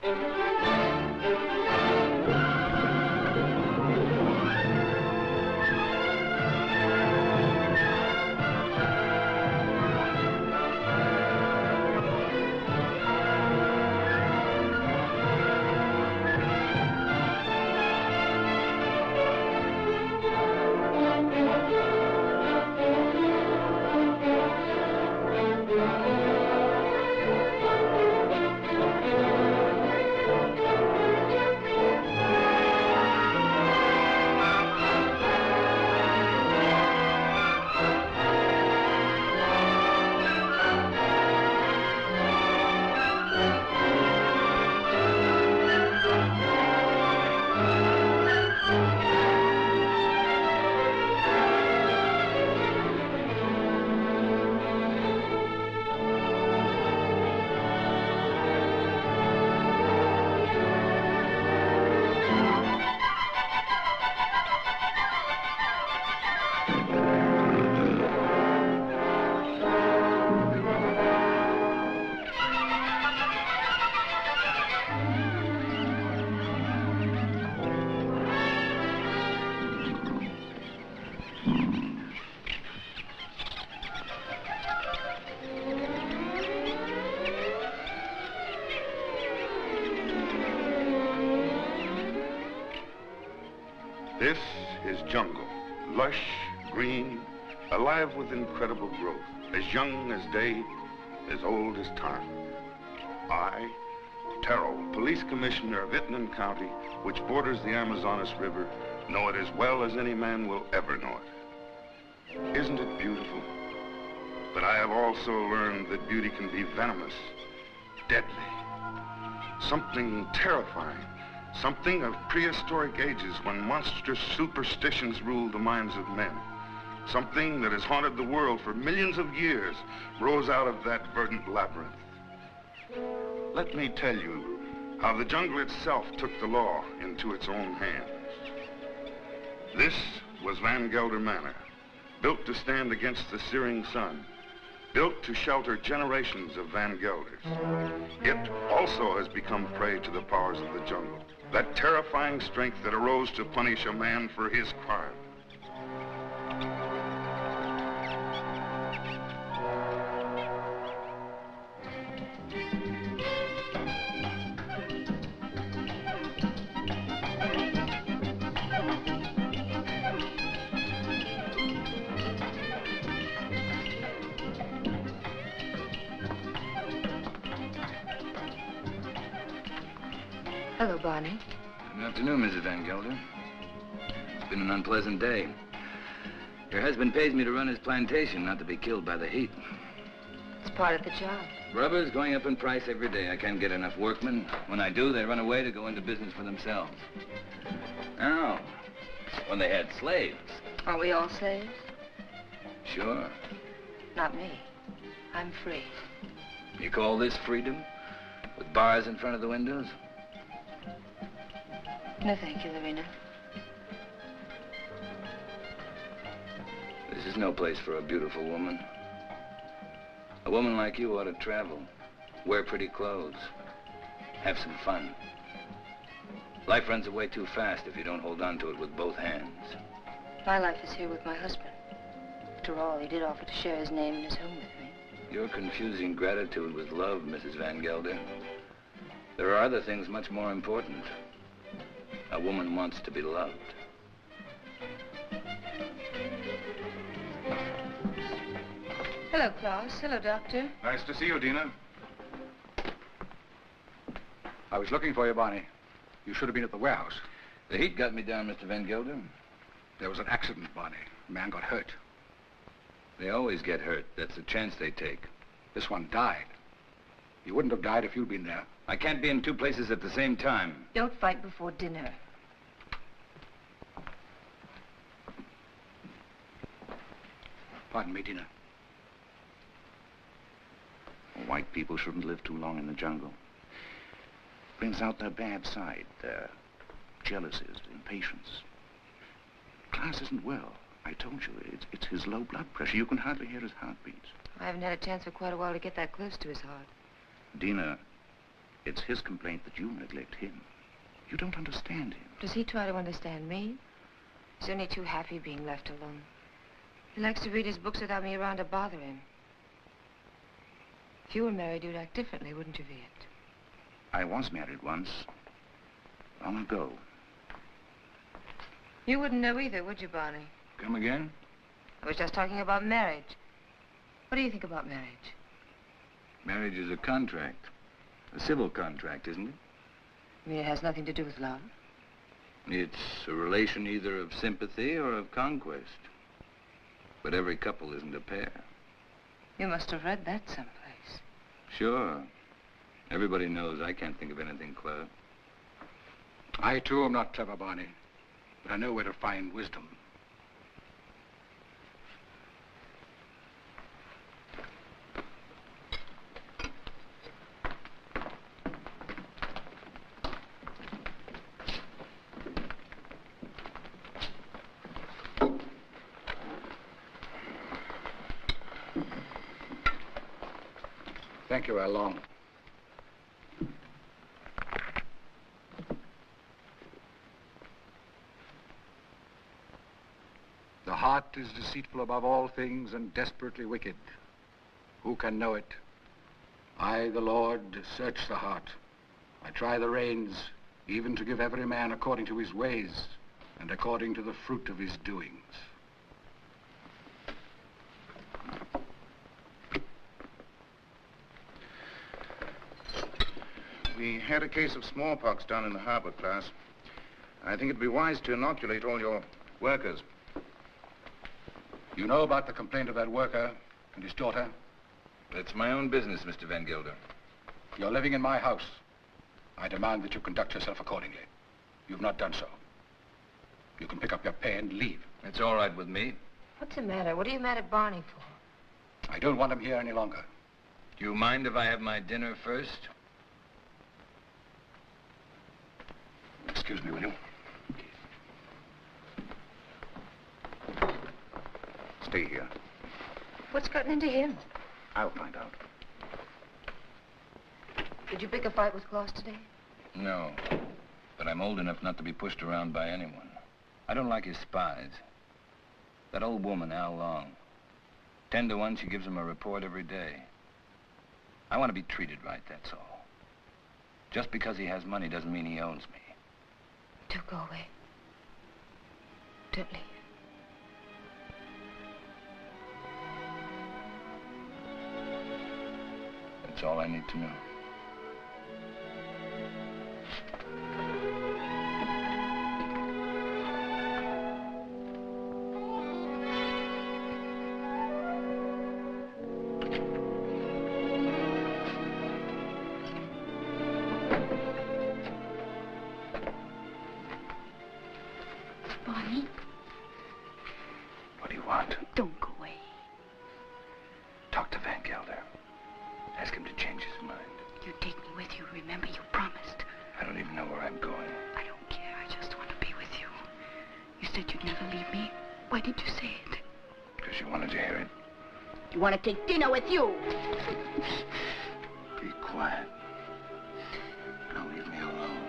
This jungle, lush, green, alive with incredible growth, as young as day, as old as time. I, Terrell, police commissioner of Itnan County, which borders the Amazonas River, know it as well as any man will ever know it. Isn't it beautiful? But I have also learned that beauty can be venomous, deadly, something terrifying, something of prehistoric ages when monstrous superstitions ruled the minds of men. Something that has haunted the world for millions of years rose out of that verdant labyrinth. Let me tell you how the jungle itself took the law into its own hands. This was Van Gelder Manor, built to stand against the searing sun, built to shelter generations of Van Gelders. It also has become prey to the powers of the jungle, that terrifying strength that arose to punish a man for his crime. Hello, Barney. Good afternoon, Mrs. Van Gelder. It's been an unpleasant day. Your husband pays me to run his plantation, not to be killed by the heat. It's part of the job. Rubber's going up in price every day. I can't get enough workmen. When I do, they run away to go into business for themselves. Now, when they had slaves, Aren't we all slaves? sure. Not me. I'm free. You call this freedom? With bars in front of the windows? No, thank you, Lorena. This is no place for a beautiful woman. A woman like you ought to travel, wear pretty clothes, have some fun. Life runs away too fast if you don't hold on to it with both hands. My life is here with my husband. After all, he did offer to share his name and his home with me. You're confusing gratitude with love, Mrs. Van Gelder. There are other things much more important. A woman wants to be loved. Hello, Klaus. Hello, Doctor. Nice to see you, Dina. I was looking for you, Barney. You should have been at the warehouse. The heat got me down, Mr. Van Gelder. There was an accident, Barney. A man got hurt. They always get hurt. That's the chance they take. This one died. He wouldn't have died if you'd been there. I can't be in two places at the same time. Don't fight before dinner. Pardon me, Dina. White people shouldn't live too long in the jungle. Brings out their bad side, their jealousies, impatience. Klaus isn't well. I told you, it's, it's his low blood pressure. You can hardly hear his heartbeats. I haven't had a chance for quite a while to get that close to his heart. Dina, It's his complaint that you neglect him. You don't understand him. Does he try to understand me? He's only too happy being left alone. He likes to read his books without me around to bother him. If you were married, you'd act differently, wouldn't you, Viet? I was married once. Long ago. You wouldn't know either, would you, Barney? Come again? I was just talking about marriage. What do you think about marriage? Marriage is a contract. A civil contract, isn't it? It has nothing to do with love? It's a relation either of sympathy or of conquest. But every couple isn't a pair. You must have read that someplace. Sure. Everybody knows I can't think of anything clever. I, too, am not clever, Barney. But I know where to find wisdom. Thank you, Al Long. The heart is deceitful above all things and desperately wicked. Who can know it? I, the Lord, search the heart. I try the reins, even to give every man according to his ways and according to the fruit of his doings. We had a case of smallpox down in the harbor, Klaus. I think it'd be wise to inoculate all your workers. You know about the complaint of that worker and his daughter? It's my own business, Mr. Van Gelder. You're living in my house. I demand that you conduct yourself accordingly. You've not done so. You can pick up your pay and leave. It's all right with me. What's the matter? What are you mad at Barney for? I don't want him here any longer. Do you mind if I have my dinner first? Excuse me, will you? Stay here. What's gotten into him? I'll find out. Did you pick a fight with Klaus today? No. But I'm old enough not to be pushed around by anyone. I don't like his spies. That old woman, Al Long. Ten to one, she gives him a report every day. I want to be treated right, that's all. Just because he has money doesn't mean he owns me. Don't go away. Don't leave. That's all I need to know. Remember, you promised. I don't even know where I'm going. I don't care. I just want to be with you. You said you'd never leave me. Why did you say it? Because you wanted to hear it. You want to take dinner with you. Be quiet. Now leave me alone.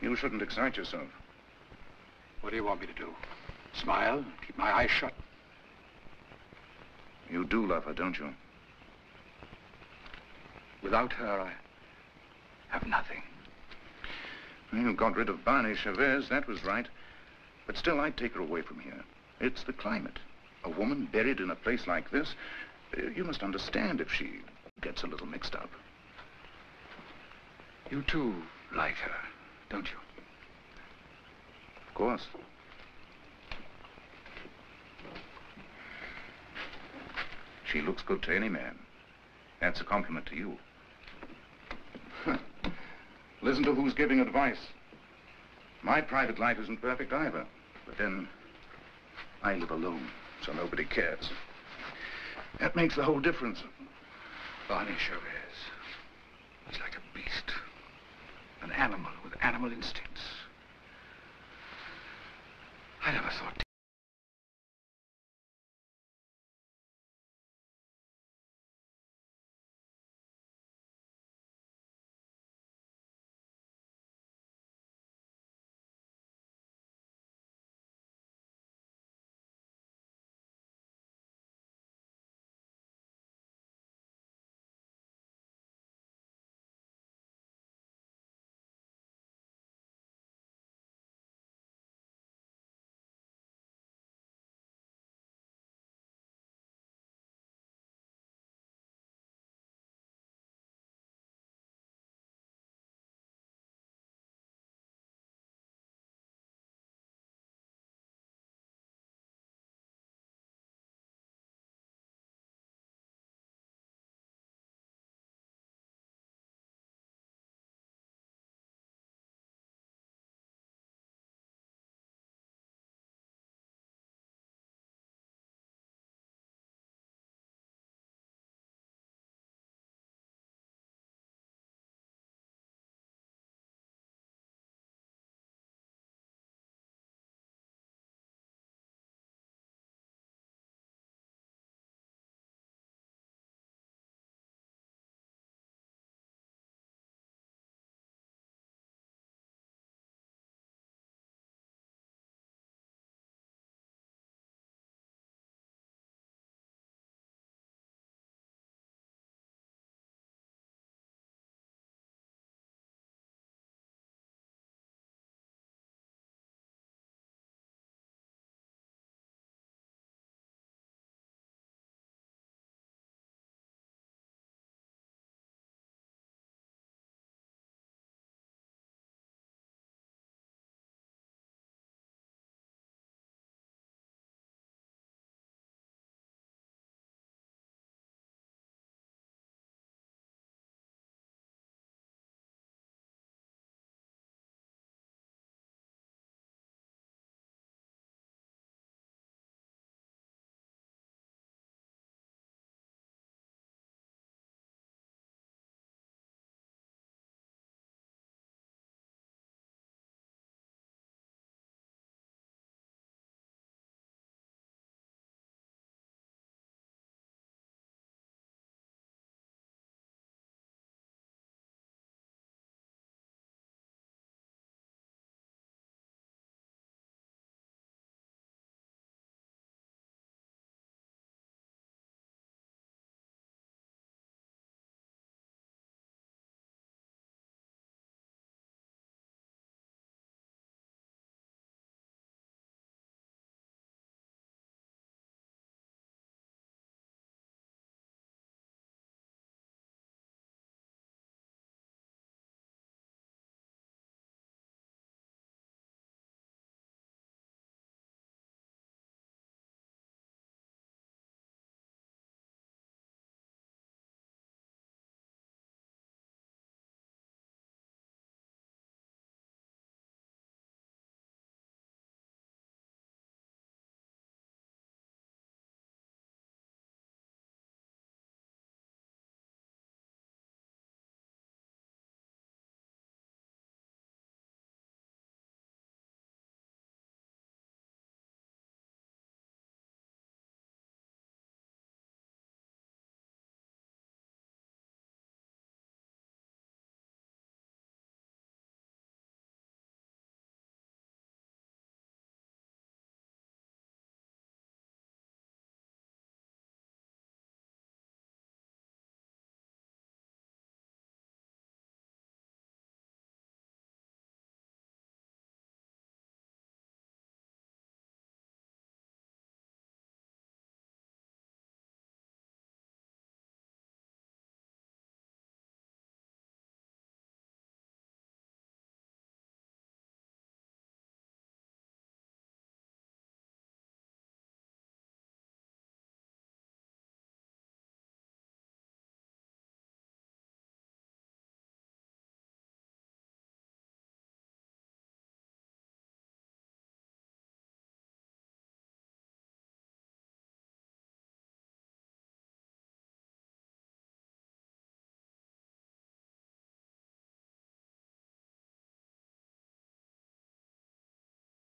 You shouldn't excite yourself. What do you want me to do? Smile? Keep my eyes shut? You do love her, don't you? Without her, I have nothing. You got rid of Barney Chavez, that was right. But still, I'd take her away from here. It's the climate. A woman buried in a place like this, uh, you must understand if she gets a little mixed up. You too like her, don't you? Of course. She looks good to any man. That's a compliment to you. Listen to who's giving advice. My private life isn't perfect either. But then, I live alone, so nobody cares. That makes the whole difference. Barney Chavez. He's like a beast. An animal with animal instincts. I never thought